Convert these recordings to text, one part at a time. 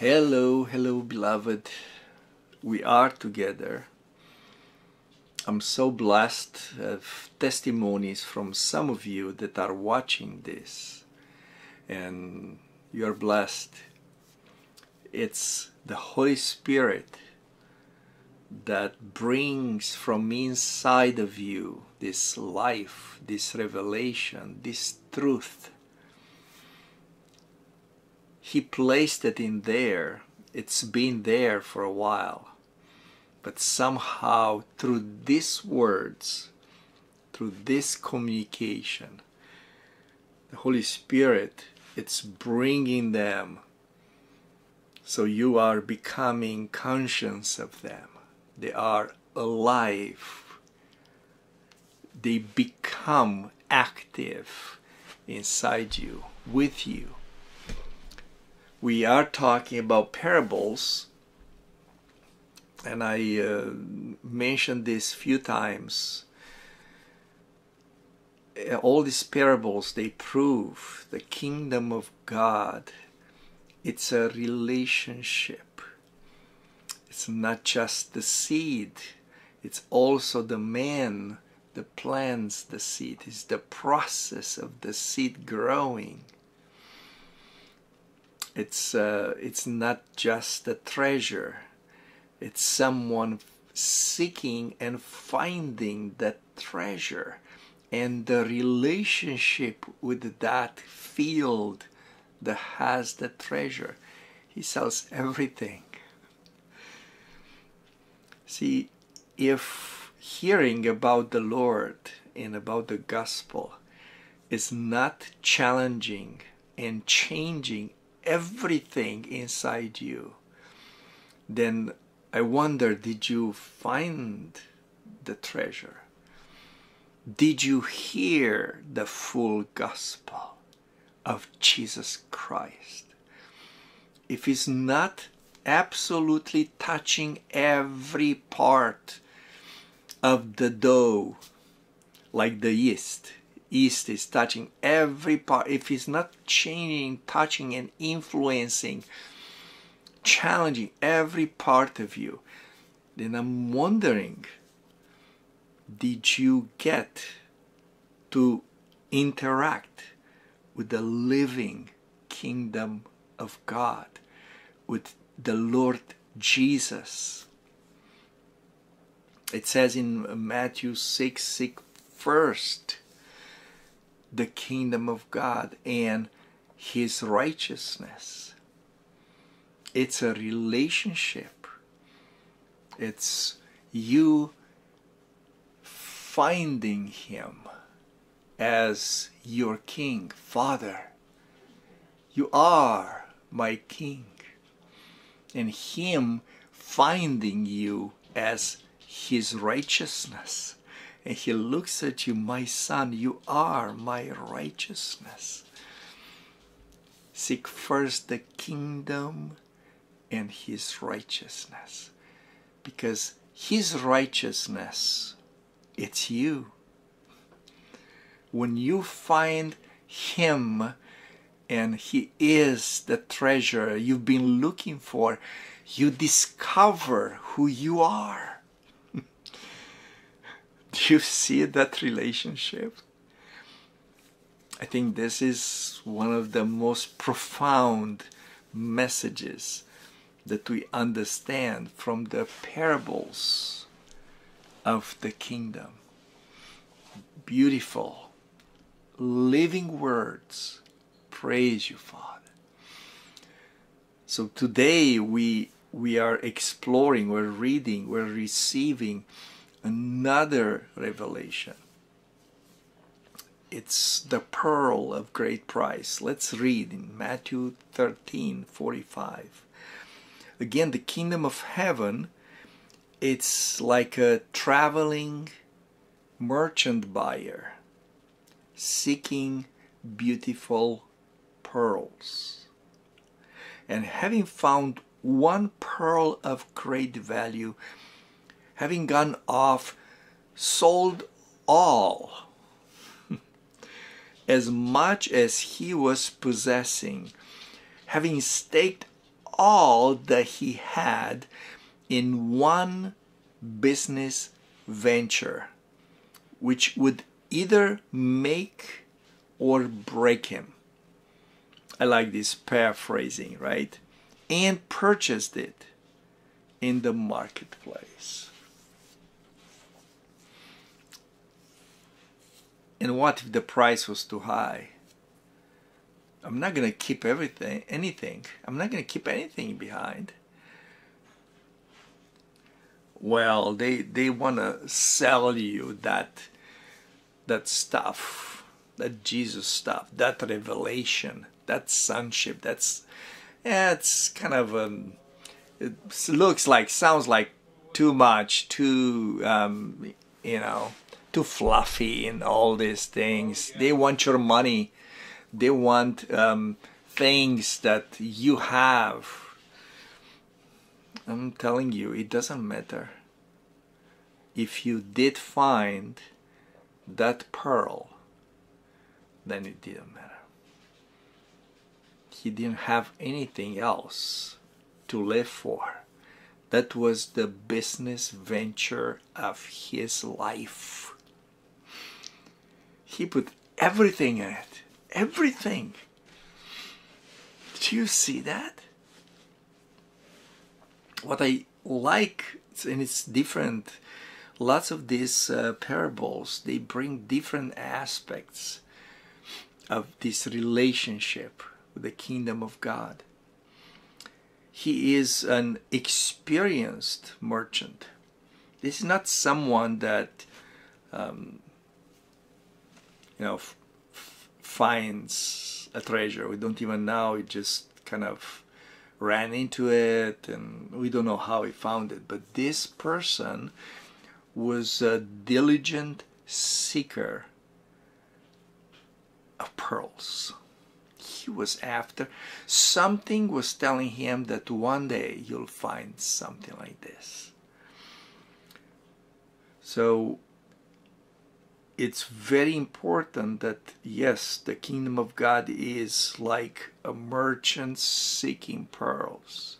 Hello, hello, beloved. We are together. I'm so blessed of testimonies from some of you that are watching this, and you're blessed. It's the Holy Spirit that brings from inside of you this life, this revelation, this truth he placed it in there. It's been there for a while. But somehow, through these words, through this communication, the Holy Spirit, it's bringing them so you are becoming conscious of them. They are alive. They become active inside you, with you we are talking about parables and I uh, mentioned this few times. All these parables they prove the kingdom of God. It's a relationship. It's not just the seed. It's also the man that plants the seed. It's the process of the seed growing it's uh, it's not just a treasure. It's someone seeking and finding that treasure and the relationship with that field that has the treasure. He sells everything. See, if hearing about the Lord and about the gospel is not challenging and changing everything inside you, then I wonder did you find the treasure? Did you hear the full gospel of Jesus Christ? If it's not absolutely touching every part of the dough, like the yeast, East is touching every part, if it's not changing, touching, and influencing, challenging every part of you, then I'm wondering did you get to interact with the living kingdom of God, with the Lord Jesus? It says in Matthew 6 6 first the kingdom of God and His righteousness. It's a relationship. It's you finding Him as your King. Father, you are my King. And Him finding you as His righteousness and he looks at you, my son, you are my righteousness. Seek first the kingdom and his righteousness. Because his righteousness, it's you. When you find him and he is the treasure you've been looking for, you discover who you are do you see that relationship? I think this is one of the most profound messages that we understand from the parables of the kingdom. Beautiful, living words. Praise you, Father. So today we we are exploring, we're reading, we're receiving another revelation. It's the pearl of great price. Let's read in Matthew 13 45. Again, the kingdom of heaven, it's like a traveling merchant buyer seeking beautiful pearls. And having found one pearl of great value, having gone off, sold all, as much as he was possessing, having staked all that he had in one business venture, which would either make or break him. I like this paraphrasing, right? And purchased it in the marketplace. And what if the price was too high? I'm not going to keep everything, anything. I'm not going to keep anything behind. Well, they they want to sell you that that stuff, that Jesus stuff, that revelation, that sonship. That's yeah, it's kind of um, it looks like, sounds like too much, too um, you know, too fluffy and all these things. They want your money they want um, things that you have. I'm telling you, it doesn't matter. If you did find that pearl, then it didn't matter. He didn't have anything else to live for. That was the business venture of his life. He put everything in it everything. Do you see that? What I like, and it's different, lots of these uh, parables, they bring different aspects of this relationship with the kingdom of God. He is an experienced merchant. This is not someone that, um, you know, finds a treasure. We don't even know. He just kind of ran into it and we don't know how he found it. But this person was a diligent seeker of pearls. He was after, something was telling him that one day you'll find something like this. So it's very important that yes the kingdom of god is like a merchant seeking pearls.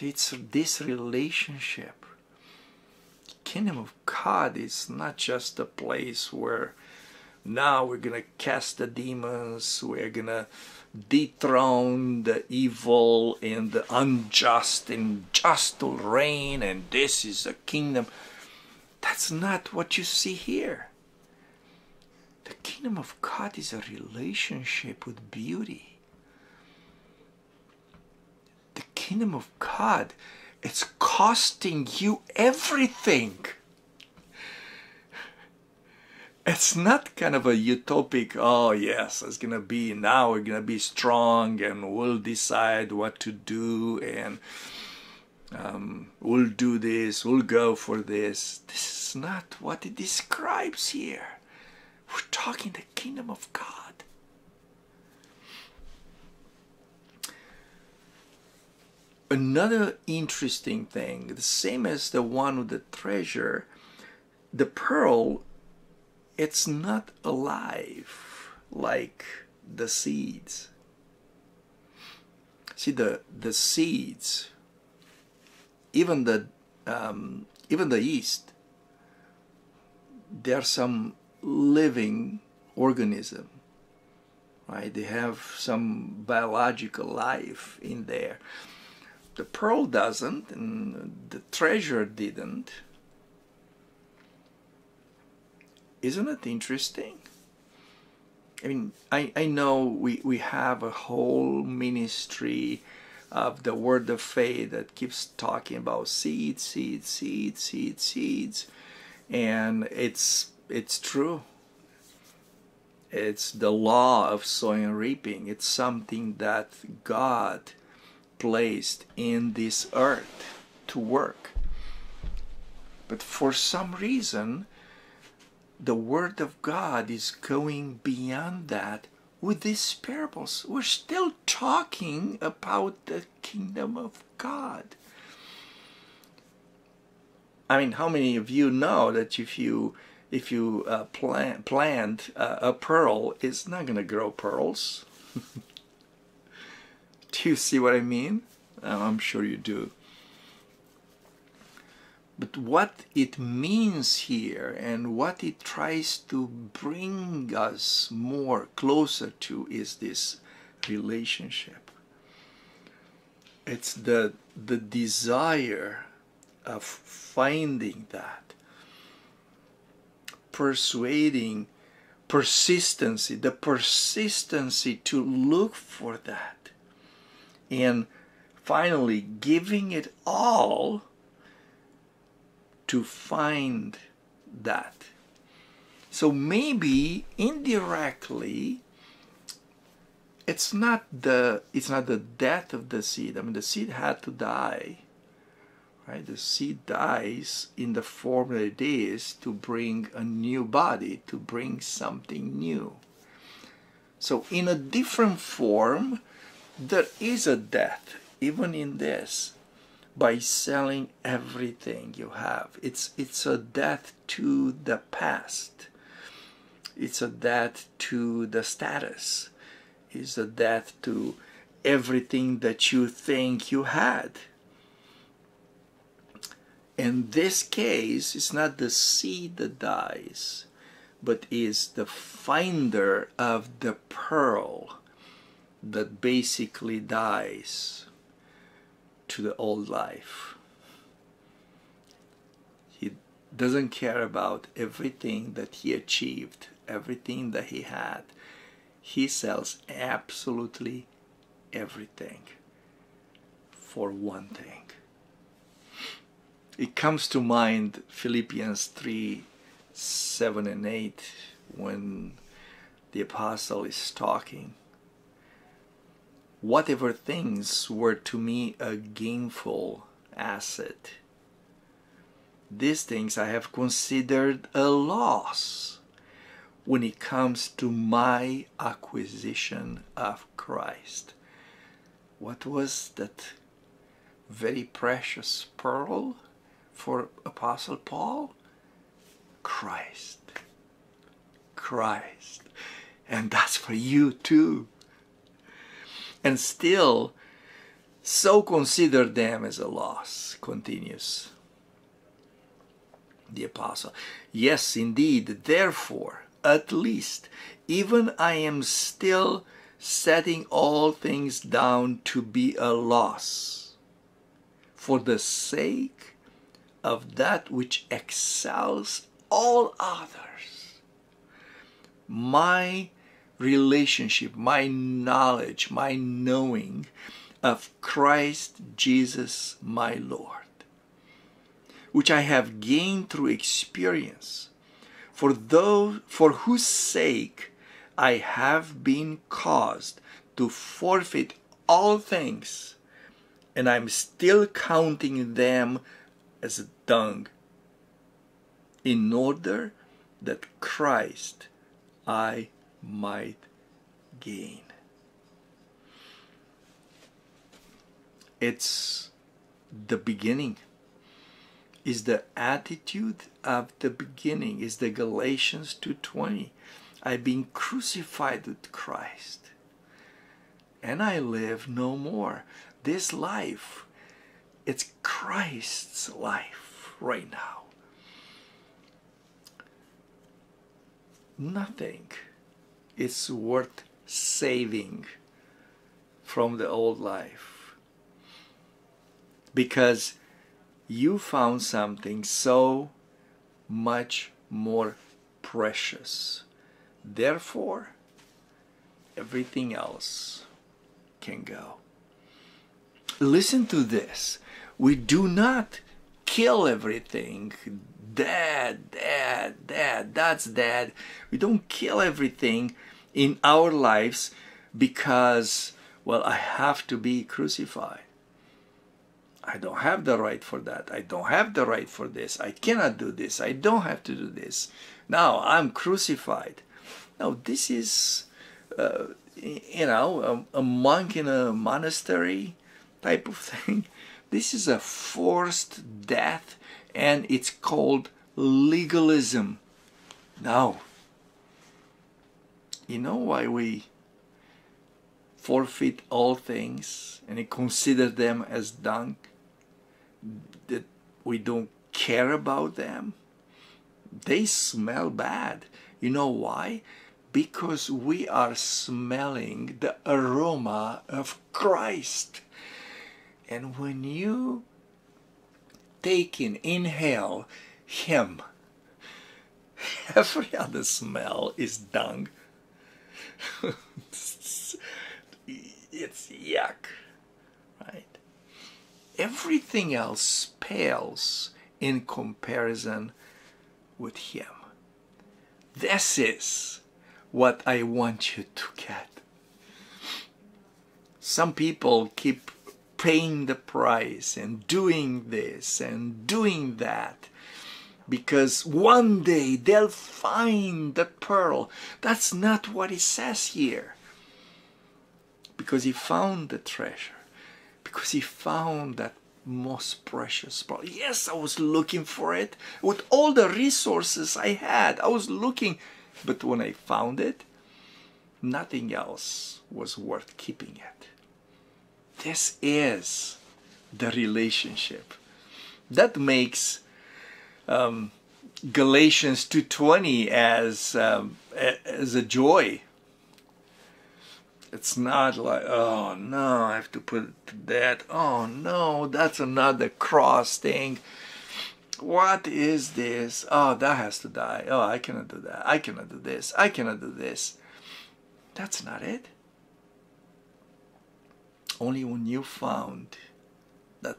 It's this relationship. Kingdom of god is not just a place where now we're gonna cast the demons we're gonna dethrone the evil and the unjust and just will reign and this is a kingdom that's not what you see here. The kingdom of God is a relationship with beauty. The kingdom of God, it's costing you everything. It's not kind of a utopic, oh yes, it's gonna be now we're gonna be strong and we'll decide what to do and um, we'll do this, we'll go for this. This is not what it describes here. We're talking the kingdom of God. Another interesting thing, the same as the one with the treasure, the pearl, it's not alive like the seeds. See, the, the seeds even the um, even the yeast, there's some living organism, right? They have some biological life in there. The pearl doesn't, and the treasure didn't. Isn't it interesting? I mean, I, I know we, we have a whole ministry of the word of faith that keeps talking about seeds, seeds, seeds, seeds, seeds, and it's it's true. It's the law of sowing and reaping. It's something that God placed in this earth to work. But for some reason, the Word of God is going beyond that with these parables. We're still talking about the kingdom of God. I mean, how many of you know that if you if you uh, plant plant uh, a pearl, it's not going to grow pearls? Do you see what I mean? I'm sure you do. But what it means here and what it tries to bring us more closer to is this relationship. It's the the desire of finding that, persuading, persistency, the persistency to look for that, and finally giving it all to find that. So maybe indirectly it's not the it's not the death of the seed. I mean the seed had to die. Right? The seed dies in the form that it is to bring a new body, to bring something new. So in a different form, there is a death, even in this by selling everything you have. It's, it's a death to the past. It's a death to the status. It's a death to everything that you think you had. In this case, it's not the seed that dies, but is the finder of the pearl that basically dies to the old life. He doesn't care about everything that he achieved, everything that he had. He sells absolutely everything for one thing. It comes to mind Philippians 3 7 and 8 when the apostle is talking whatever things were to me a gainful asset. These things I have considered a loss when it comes to my acquisition of Christ. What was that very precious pearl for Apostle Paul? Christ. Christ. And that's for you too and still so consider them as a loss, continues the apostle. Yes, indeed, therefore, at least, even I am still setting all things down to be a loss for the sake of that which excels all others. My relationship, my knowledge, my knowing of Christ Jesus my Lord, which I have gained through experience, for those for whose sake I have been caused to forfeit all things, and I'm still counting them as dung, in order that Christ I might gain. It's the beginning is the attitude of the beginning is the galatians 2.20 i've been crucified with christ and i live no more. This life it's christ's life right now. Nothing is worth saving from the old life because you found something so much more precious. Therefore, everything else can go. Listen to this. We do not kill everything dead, dead, dead, that's dead. We don't kill everything in our lives because, well, I have to be crucified. I don't have the right for that. I don't have the right for this. I cannot do this. I don't have to do this. Now I'm crucified. Now this is, uh, you know, a, a monk in a monastery type of thing. This is a forced death and it's called legalism. Now, you know why we forfeit all things and consider them as dung, we don't care about them, they smell bad. You know why? Because we are smelling the aroma of Christ. And when you take in, inhale Him, every other smell is dung. it's yuck? Everything else pales in comparison with Him. This is what I want you to get. Some people keep paying the price and doing this and doing that because one day they'll find the pearl. That's not what he says here. Because he found the treasure. Because he found that most precious pearl. Yes, I was looking for it with all the resources I had. I was looking, but when I found it, nothing else was worth keeping it. This is the relationship that makes um, Galatians 2:20 as um, as a joy. It's not like oh no, I have to put that. Oh no, that's another cross thing. What is this? Oh, that has to die. Oh, I cannot do that. I cannot do this. I cannot do this. That's not it. Only when you found that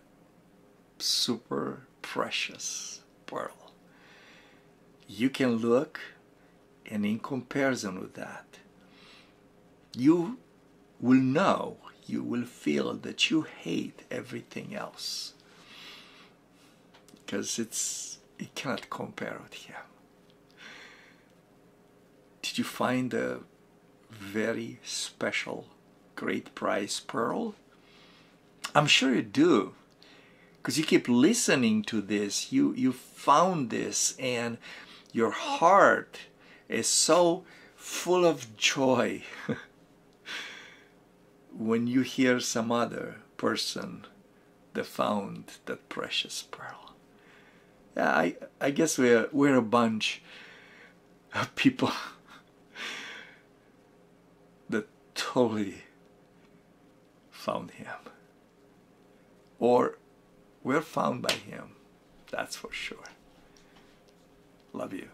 super precious pearl, you can look and in comparison with that, you will know, you will feel that you hate everything else. Because it's, it cannot compare with him. Did you find a very special great price pearl? I'm sure you do. Because you keep listening to this, you, you found this, and your heart is so full of joy when you hear some other person that found that precious pearl. Yeah, I, I guess we're, we're a bunch of people that totally found him. Or we're found by him. That's for sure. Love you.